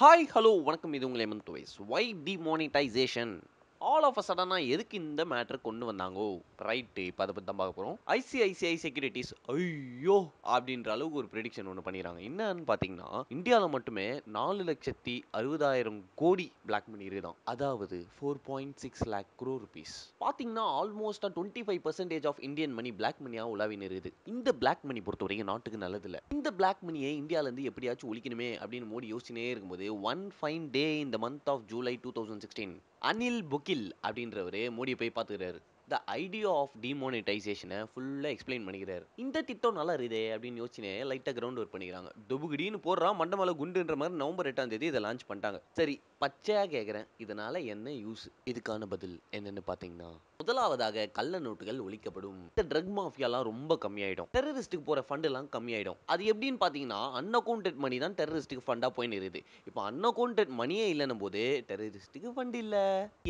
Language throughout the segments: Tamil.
ஹாய் ஹலோ வணக்கம். இது உங்களை எமன் துவைஸ். Why demonetisation all of a சடனாக எதுக்கு இந்த மேட்ரு கொண்டு வந்தாங்கோ? ரைட்டு இப்போ அதை பற்றி தான் பார்க்க போகிறோம் ஐசிஐசிஐ செக்யூரிட்டிஸ் ஐயோ! அப்படின்ற அளவுக்கு ஒரு ப்ரெடிக்ஷன் ஒன்று பண்ணிடுறாங்க. என்னன்னு பார்த்தீங்கன்னா இந்தியாவில் மட்டுமே நாலு லட்சத்தி அறுபதாயிரம் கோடி பிளாக் மணி இருக்குதான். அதாவது four point six lakh crore rupees பார்த்தீங்கன்னா ஆல்மோஸ்ட்டாக twenty five percentage of Indian money black மணியாக உலாவின்னு இருக்குது. இந்த பிளாக் மணி பொறுத்த வரைக்கும் நாட்டுக்கு நல்லதில்ல இந்த பிளாக் மணியை இந்தியாவிலேருந்து எப்படியாச்சும் ஒழிக்கணுமே அப்படின்னு மோடி யோசிச்சுனே இருக்கும்போது ஒன் ஃபைன் டே இந்த month of July two thousand sixteen Anil Bokil அப்படின்றவர் மோடியை போய் பார்த்துக்கிறாரு த ஐடியா ஆஃப் டிமோனிட்டைசேஷனை ஃபுல்லாக எக்ஸ்பிளைன் பண்ணிக்கிறார். இந்த திட்டம் நல்லா இருதே அப்படின்னு யோசிச்சுனே லைட்டாக கிரவுண்ட் ஒர்க் பண்ணிக்கிறாங்க. டொபுகிடின்னு போடுறான் மண்டமலை குண்டுன்ற மாதிரி நவம்பர் எட்டாம் தேதி இதை லான்ச் பண்ணிட்டாங்க. சரி பச்சையாக கேட்குறேன் இதனால் என்ன யூஸ் இதுக்கான பதில் என்னென்னு பார்த்தீங்கன்னா முதலாவதாக கள்ள நோட்டுகள் ஒழிக்கப்படும். இந்த ட்ரக் மாஃபியாலாம் ரொம்ப கம்மியாயிடும். டெரரிஸ்ட்டுக்கு போகிற ஃபண்டெல்லாம் கம்மியாயிடும். அது எப்படின்னு பார்த்தீங்கன்னா அன்அக்கௌண்டட் மணி தான் டெரரிஸ்ட்டுக்கு ஃபண்டாக போய் இருக்குது. இப்போ அன்அக்கௌண்டட் மணியே இல்லைன்னும் போது டெரரிஸ்ட்டுக்கு ஃபண்ட் இல்லை.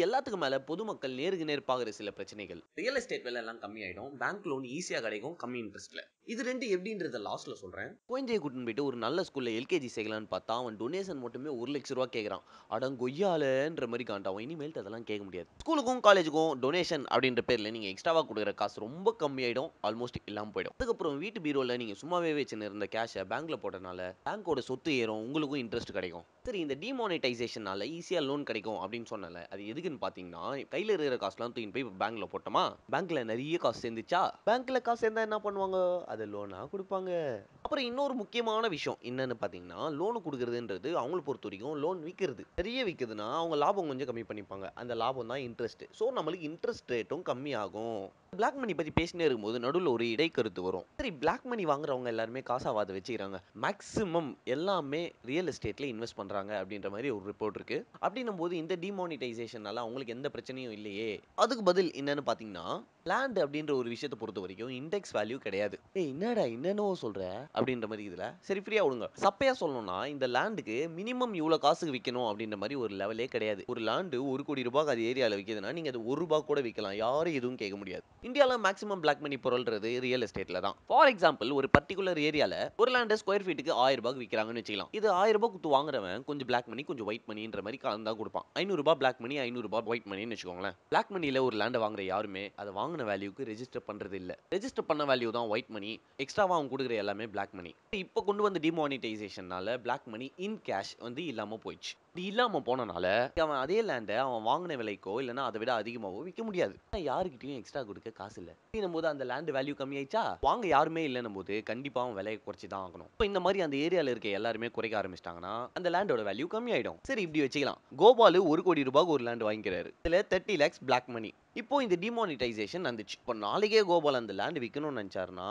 எல்லாத்துக்கும் மேலே பொதுமக்கள் நேருக்கு நேர் பார்க்குற சில பிரச்சனைகள் ரியல் எஸ்டேட் விலை எல்லாம் கம்மியாயிடும் பேங்க் லோன் ஈஸியாக கிடைக்கும் கம்மி இன்ட்ரெஸ்ட்டில் இது ரெண்டு எப்படின்றத லாஸ்ட்ல சொல்கிறேன் குழந்தையை கூட்டின்னு போயிட்டு ஒரு நல்ல ஸ்கூலில் எல்கேஜி சேர்க்கலான்னு பார்த்தா அவன் டொனேஷன் மட்டுமே ஒரு லட்ச ரூபா கேட்குறான் அடங்கொய்யாலன்ற மாதிரி காண்டாவும் இனிமேல் அதெல்லாம் கேட்க முடியாது. ஸ்கூலுக்கும் காலேஜுக்கும் டொனேஷன் அப்படின்ற பேரில் நீங்கள் எக்ஸ்ட்ராவாக கொடுக்குற காசு ரொம்ப கம்மியாயிடும் ஆல்மோஸ்ட் இல்லாமல் போயிடும். அதுக்கப்புறம் வீட்டு பீரோவில் நீங்கள் சும்மாவே வச்சுன்னு இருந்த கேஷை பேங்க்கில் போட்டனால பேங்க்கோட சொத்து ஏறும். உங்களுக்கும் இன்ட்ரெஸ்ட் கிடைக்கும். சரி இந்த டிமானிட்டைசேஷனால ஈஸியாக லோன் கிடைக்கும் அப்படின்னு சொன்னல அது எதுக்குன்னு பார்த்தீங்கன்னா கையில் இருக்கிற காசுலாம் தூக்கின்னு போய் பேங்க்கில் போட்டோமா? பேங்க்கில் நிறைய காசு சேர்ந்துச்சா? பேங்க்கில் காசு சேர்ந்தா என்ன பண்ணுவாங்க? அதை லோனாக கொடுப்பாங்க. அப்புறம் இன்னொரு முக்கியமான விஷயம் என்னன்னு பார்த்தீங்கன்னா லோனு கொடுக்குறதுன்றது அவங்கள பொறுத்த வரைக்கும் லோன் விற்கிறது நிறைய விற்குதுன்னா அவங்க லாபம் கொஞ்சம் கம்மி பண்ணிப்பாங்க. அந்த லாபம் தான் இன்ட்ரெஸ்ட் ஸோ நம்மளுக்கு இன்ட்ரெஸ்ட் ரேட்டும் கம்மியாகும். பிளாக் மணி பற்றி பேசினே இருக்கும்போது நடுவில் ஒரு இடைக்கருத்து வரும். சரி பிளாக் மணி வாங்குறவங்க எல்லாருமே காசாவாத வச்சுக்கிறாங்க. மேக்ஸிமம் எல்லாமே ரியல் எஸ்டேட்டில் இன்வெஸ்ட் பண்ணுறாங்க அப்படின்ற மாதிரி ஒரு ரிப்போர்ட் இருக்கு. அப்படின்னும் போது இந்த டிமானிட்டைசேஷனால அவங்களுக்கு எந்த பிரச்சனையும் இல்லையே. அதுக்கு பதில் என்னன்னு பார்த்தீங்கன்னா லேண்ட் அப்படின்ற ஒரு விஷயத்தை பொறுத்த வரைக்கும் இண்டெக்ஸ் வேல்யூ கிடையாது. ஏ என்னடா என்னென்னவோ சொல்ற? அப்படின்ற மாதிரி இதுல சரி ஃப்ரீயா விடுங்க. சப்பையா சொல்லணும்னா இந்த லேண்டுக்கு மினிமம் இவ்வளோ காசுக்கு விற்கணும் அப்படின்ற மாதிரி ஒரு லெவலே கிடையாது. ஒரு லேண்டு ஒரு கோடி ரூபாய்க்கு அது ஏரியாவில் விற்கிதுன்னா நீங்கள் அது ஒரு ரூபா கூட விற்கலாம் யாரும் எதுவும் கேட்க முடியாது. இந்தியாவில் மேக்ஸிமம் பிளாக் மணி பொருள்ன்றது ரியல் எஸ்டேட்டில் தான். ஃபார் எக்ஸாம்பிள் ஒரு பர்டிகுலர் ஏரியாவில் ஒரு லேண்டு ஸ்கொயர் ஃபீட்டுக்கு ஆயிரம் ரூபாய்க்கு விற்கிறாங்கன்னு வச்சுக்கலாம். இது ஆயிரம் ரூபாய் கொடுத்து வாங்குறவன் கொஞ்சம் பிளாக் மணி கொஞ்சம் ஒயிட் மணின்ற மாதிரி கலந்து தான் கொடுப்பான். ஐநூறுரூபா பிளாக் மணி ஐநூறுரூபா ஒயிட் மணின்னு வச்சுக்கோங்களேன். பிளாக் மணியில ஒரு லேண்டை வாங்குற யாருமே அதை வாங்கின வேல்யூக்கு ரெஜிஸ்டர் பண்ணுறது இல்லை ரெஜிஸ்டர் பண்ண வேல்யூ தான் ஒயிட் மணி எக்ஸ்ட்ராவாக அவங்க கொடுக்குற எல்லாமே பிளாக் மணி இப்போ கொண்டு வந்த டிமானிட்டைசேஷனால பிளாக் மணி இன் கேஷ் வந்து இல்லாமல் போயிடுச்சு. அப்படி இல்லாமல் போனனால அவன் அதே லேண்டை அவன் வாங்கின விலைக்கோ இல்லைன்னா அதை விட அதிகமாகவோ விற்க முடியாது. யாருக்கிட்டையும் எக்ஸ்ட்ரா கொடுக்க காசு இல்லை. அப்படின்னும் போது அந்த லேண்ட் வேல்யூ கம்மியாயிடுச்சா? வாங்க யாருமே இல்லைன்னும் போது கண்டிப்பாக அவன் விலையை குறைச்சி தான் ஆகணும். இப்போ இந்த மாதிரி அந்த ஏரியாவில் இருக்க எல்லாருமே குறைக்க ஆரம்பிச்சிட்டாங்கன்னா அந்த லேண்டோட வேல்யூ கம்மியாயிடும். சரி இப்படி வச்சுக்கலாம். கோபாலு ஒரு கோடி ரூபாய்க்கு ஒரு லேண்ட் வாங்கிக்கிறாரு. இதில் தேர்ட்டி லேக்ஸ் பிளாக் மணி இப்போ இந்த டிமானிட்டைசேஷன் வந்துச்சு. இப்போ நாளைக்கே கோபால் அந்த லேண்ட் விற்கணும்னு நினச்சாருன்னா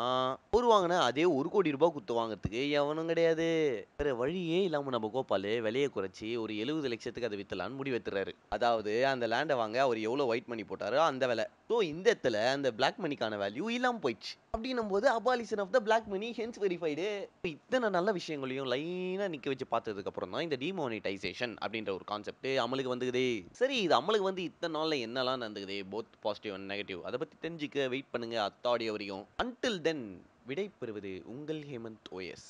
ஒரு வாங்கின அதே ஒரு கோடி ரூபாய் குத்து வாங்குறதுக்கு எவனும் கிடையாது. வேற வழியே இல்லாமல் நம்ம கோபால் விலையை குறைச்சி ஒரு எழுபது லட்சத்துக்கு அதை விற்றலான்னு முடிவு எடுத்துறாரு அதாவது அந்த லேண்டை வாங்க அவர் எவ்வளோ ஒயிட் மணி போட்டாரோ அந்த விலை. ஸோ இந்த இடத்துல அந்த பிளாக் மணிக்கான வேல்யூ இல்லாமல் போயிடுச்சு. அப்படின்னும் போது abolition of the black money hence verified இத்தனை நல்ல விஷயங்களையும் லைனாக நிற்க வச்சு பார்த்ததுக்கு அப்புறம் தான் இந்த டிமானிட்டைசேஷன் அப்படின்ற ஒரு கான்செப்ட் அமலுக்கு வந்துக்குது. சரி இது அமலுக்கு வந்து இத்தனை நாளில் என்னெல்லாம் நடந்துக்குது? போத் பாசிட்டிவ் அண்ட் நெகட்டிவ் அதை பற்றி தெரிஞ்சுக்க வெயிட் பண்ணுங்க அத்தாடிய வரையும் அன்டில் தென் விடை பெறுவது உங்கள் ஹேமந்த் ஓஎஸ்